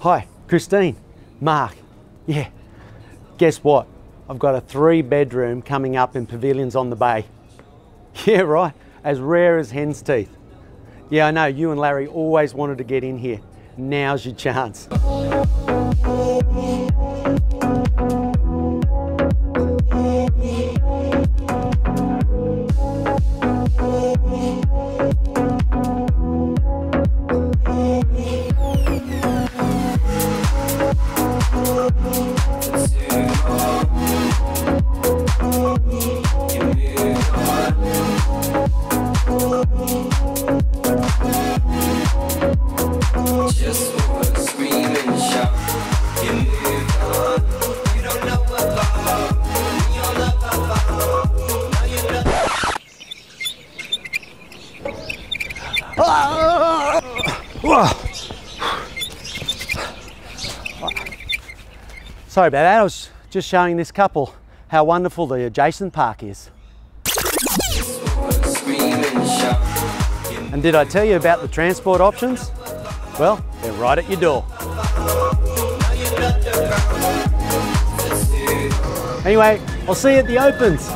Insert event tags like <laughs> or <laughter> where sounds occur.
Hi, Christine, Mark. Yeah, guess what? I've got a three bedroom coming up in Pavilions on the Bay. <laughs> Yeah, right, as rare as hen's teeth. Yeah, I know, you and Larry always wanted to get in here. Now's your chance. Sorry about that, I was just showing this couple how wonderful the adjacent park is. And did I tell you about the transport options? Well, they're right at your door. Anyway, I'll see you at the opens.